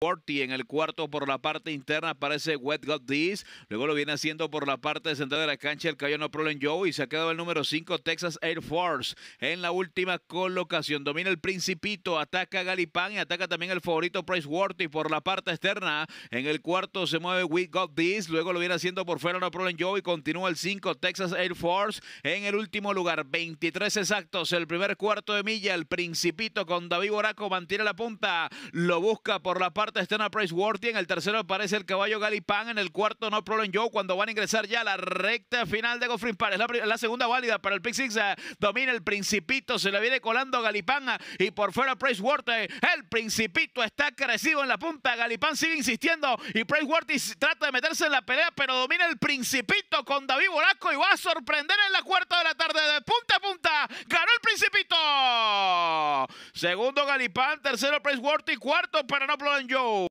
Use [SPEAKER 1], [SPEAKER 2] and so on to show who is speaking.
[SPEAKER 1] Worthy en el cuarto por la parte interna aparece Wet Got This. Luego lo viene haciendo por la parte central de la cancha el caballo No Problem Joe y se ha quedado el número 5 Texas Air Force en la última colocación. Domina el Principito, ataca Galipán y ataca también el favorito Price Worthy por la parte externa. En el cuarto se mueve We Got This. Luego lo viene haciendo por fuera No Problem Joe y continúa el 5 Texas Air Force en el último lugar. 23 exactos el primer cuarto de milla. El Principito con David Boraco mantiene la punta. Lo busca por la parte está externa Price Worthy. En el tercero aparece el caballo Galipán. En el cuarto No Problem Joe. Cuando van a ingresar ya a la recta final de Goffrin Par. Es la, segunda válida para el Pick Six. Eh, domina el Principito. Se le viene colando Galipán. Eh, y por fuera Price Worthy. El Principito está crecido en la punta. Galipán sigue insistiendo. Y Price Worthy trata de meterse en la pelea. Pero domina el Principito con David Boraco. Y va a sorprender en la cuarta de la tarde. De punta a punta. Ganó el Principito. Segundo Galipán. Tercero Price Worthy. Cuarto para No Problem Joe.